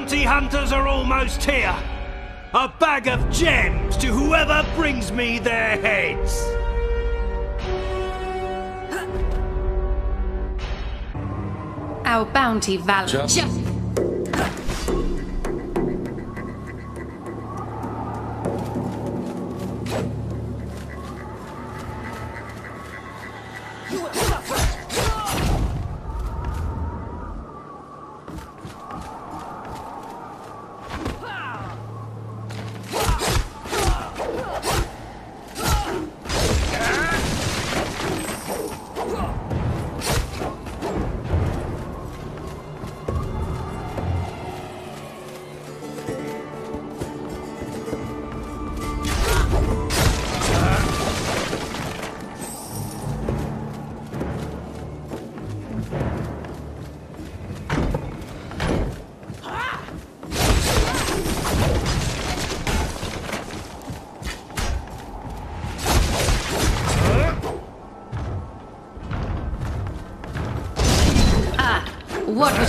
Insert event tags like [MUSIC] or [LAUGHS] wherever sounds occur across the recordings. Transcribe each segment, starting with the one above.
bounty hunters are almost here. A bag of gems to whoever brings me their heads. Our bounty valor. Just-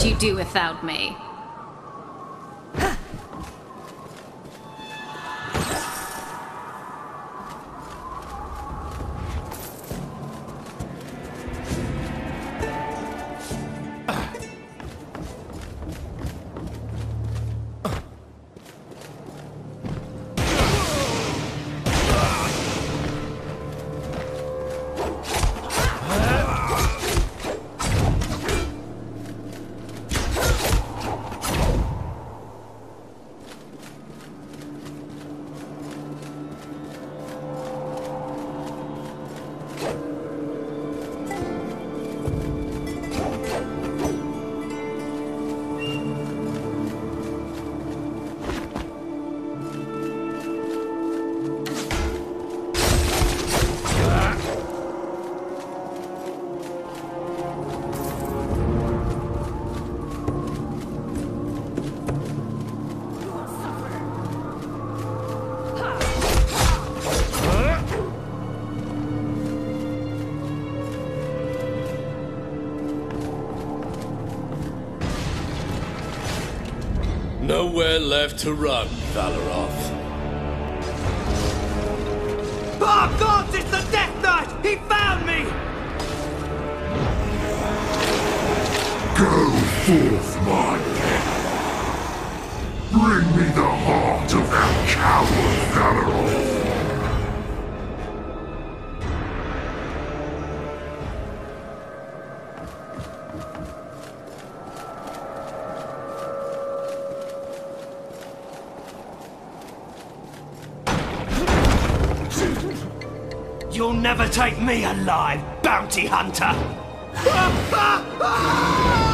you do without me? Nowhere left to run, Valeroth. Oh gods, it's the Death Knight! He found me! Go forth, my pet. Bring me the heart of that coward Valeroth. You'll never take me alive, bounty hunter! [LAUGHS]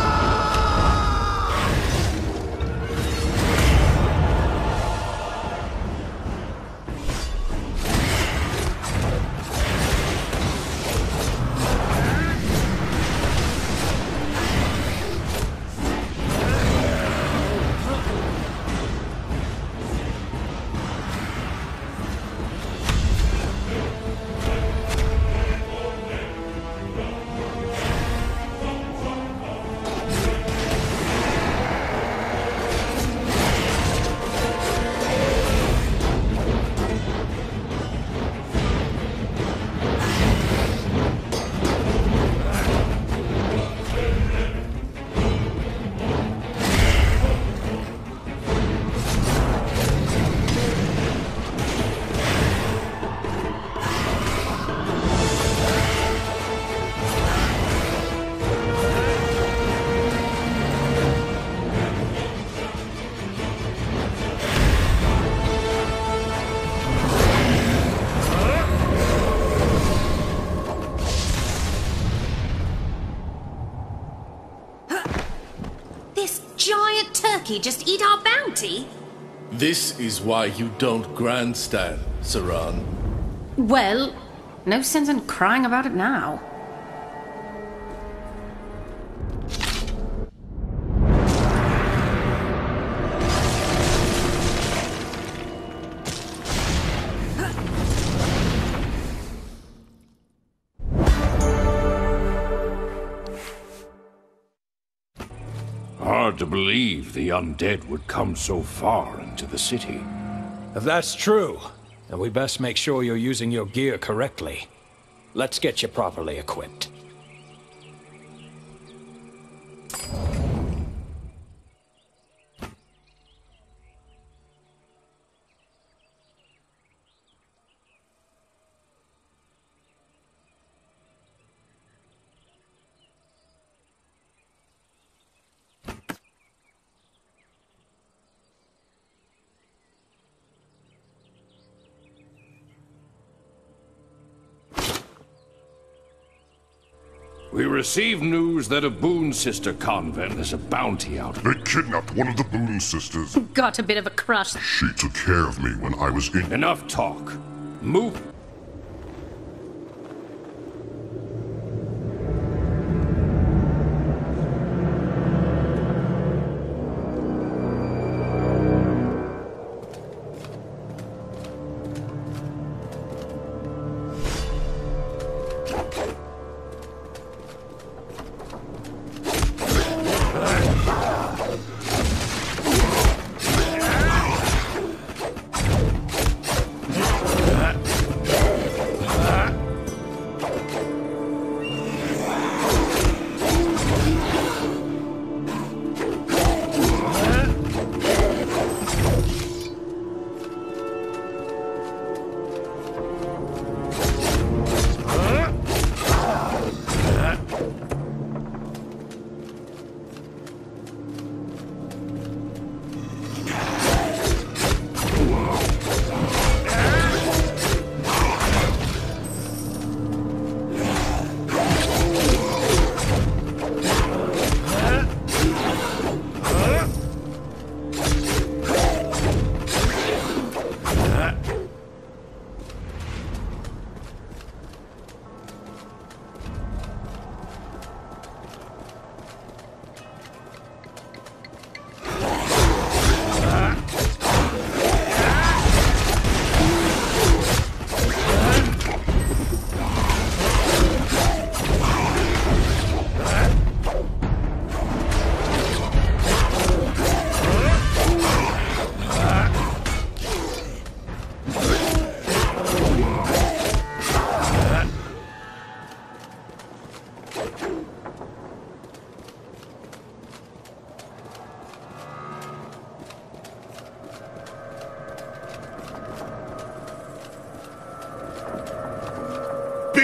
giant just eat our bounty? This is why you don't grandstand, Saran. Well, no sense in crying about it now. Believe the undead would come so far into the city. If that's true, then we best make sure you're using your gear correctly. Let's get you properly equipped. We receive news that a Boon Sister convent has a bounty out. They kidnapped one of the Boone sisters. Got a bit of a crush. She took care of me when I was in. Enough talk. Move.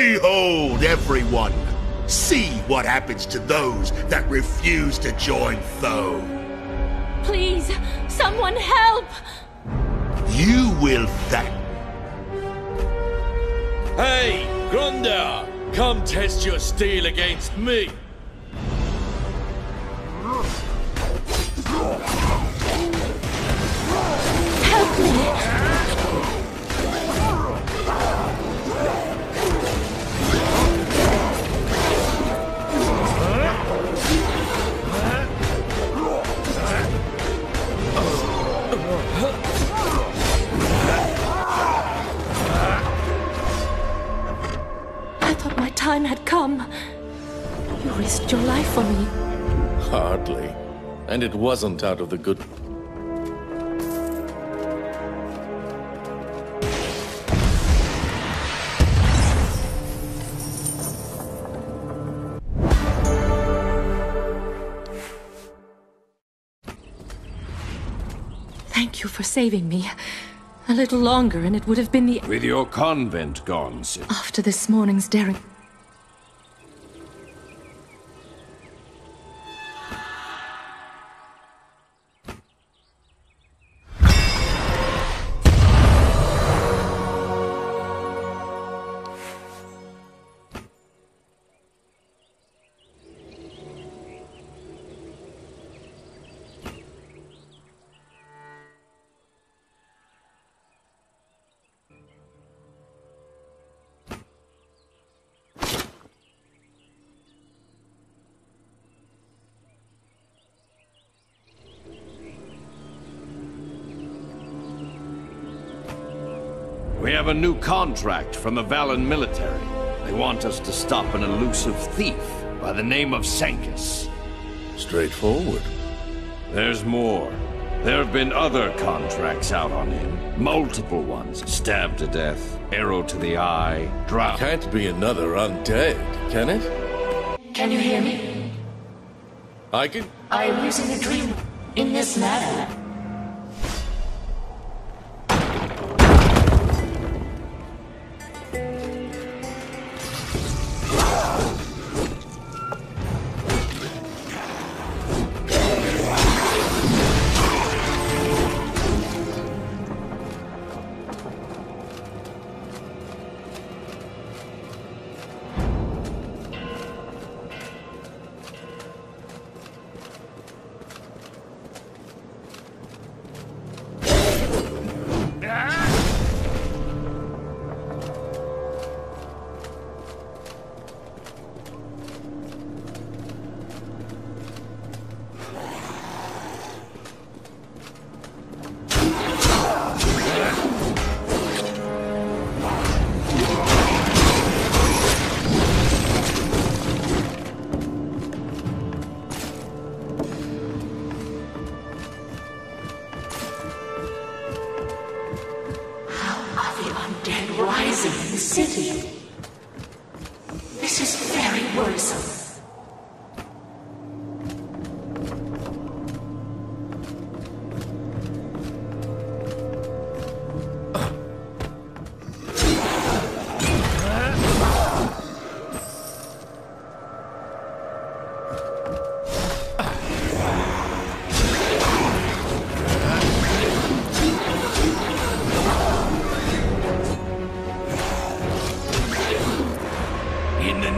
Behold, everyone! See what happens to those that refuse to join Tho. Please, someone help! You will thank. Hey, Grunda! Come test your steel against me! Time had come. You risked your life for me. Hardly. And it wasn't out of the good. Thank you for saving me. A little longer, and it would have been the With your convent gone, sis. after this morning's daring. We have a new contract from the Valen military. They want us to stop an elusive thief by the name of Sankus. Straightforward. There's more. There have been other contracts out on him. Multiple ones. Stabbed to death, arrow to the eye, drowned. Can't be another undead, can it? Can you hear me? I can. I am using a dream in this manner.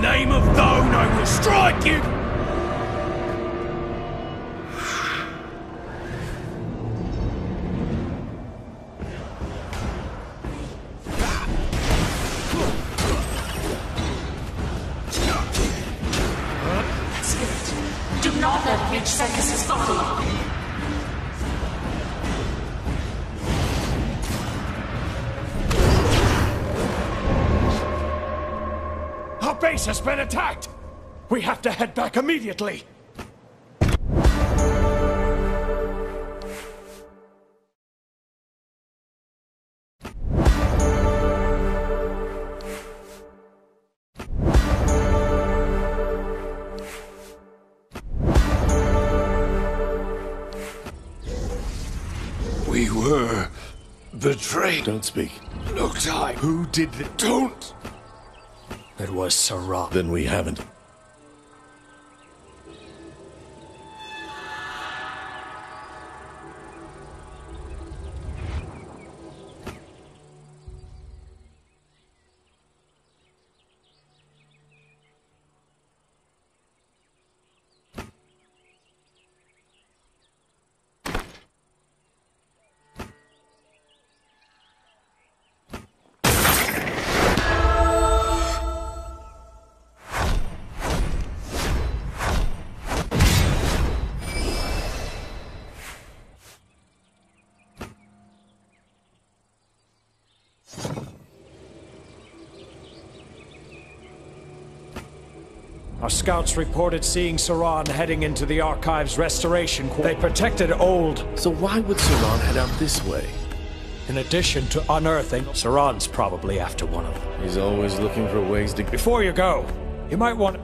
Name of Thone, I will strike you! To head back immediately! We were betrayed. Don't speak. No time. Who did it? Don't. It was Sarat. Then we haven't. Our scouts reported seeing Saran heading into the Archives restoration quarter. They protected Old. So why would Saran head out this way? In addition to unearthing, Saran's probably after one of them. He's always looking for ways to. Before you go, you might want.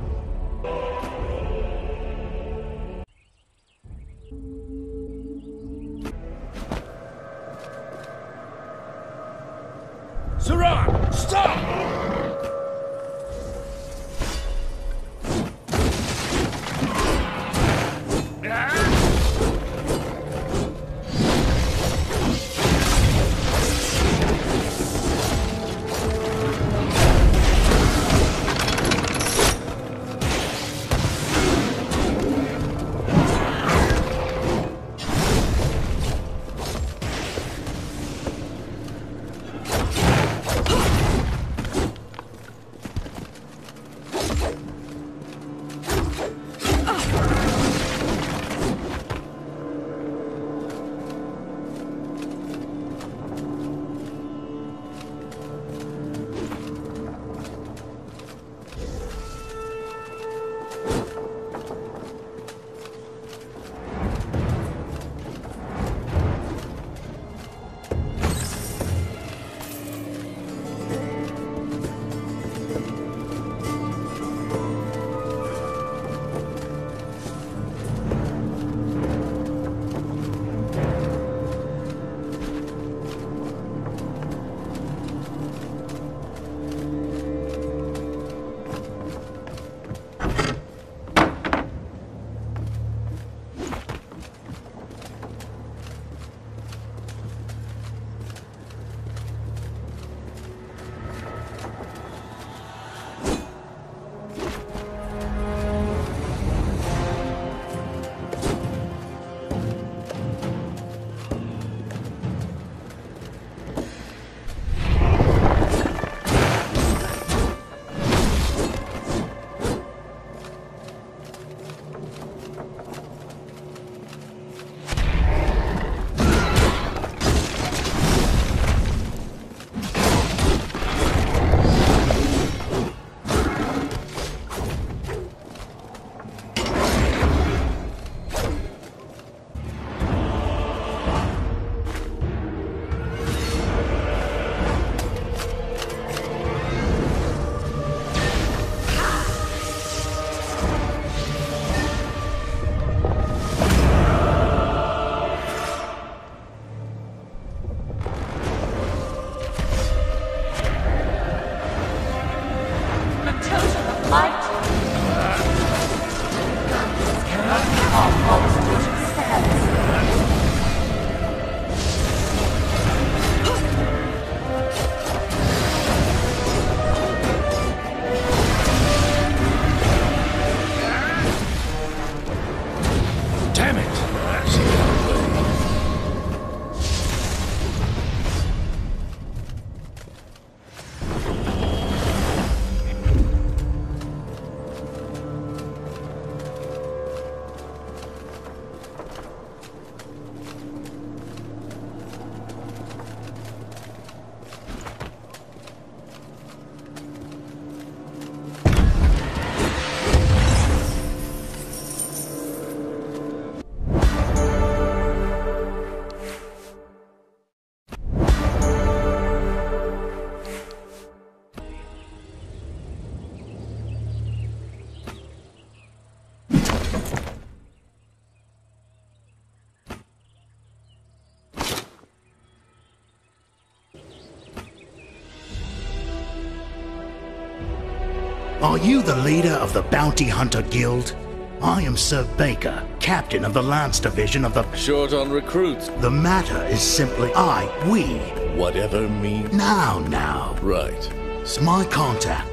Are you the leader of the Bounty Hunter Guild? I am Sir Baker, captain of the Lance Division of the... Short on recruits. The matter is simply I, we. Whatever means. Now, now. Right. It's my contact.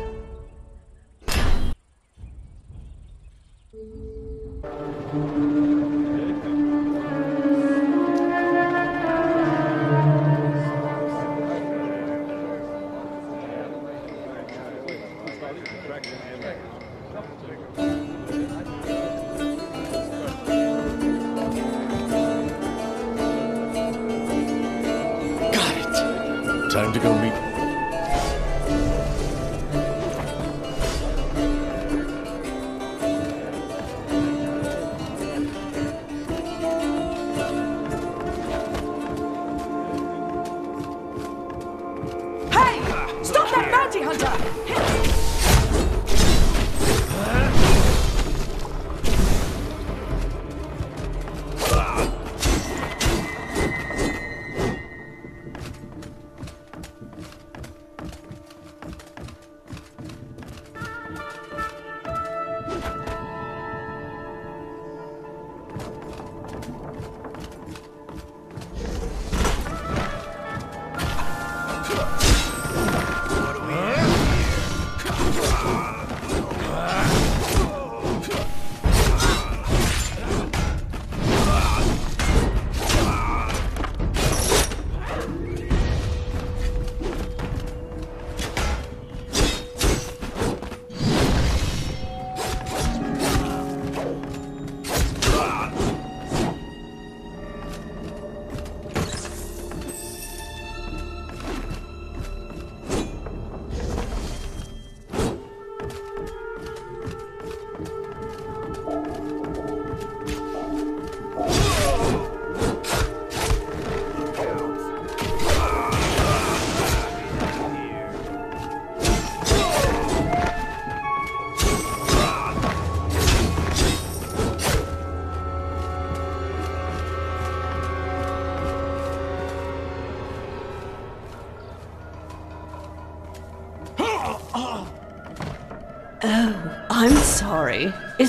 Oh,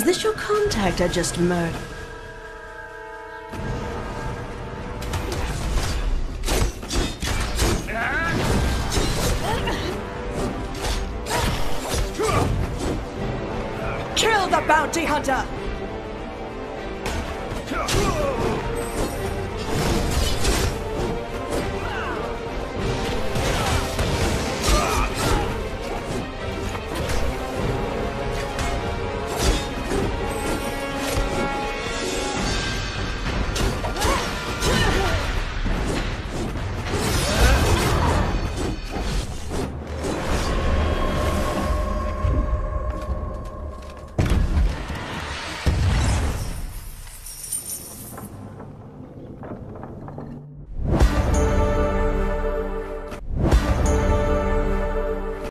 this your contact I just murdered? Kill the bounty hunter!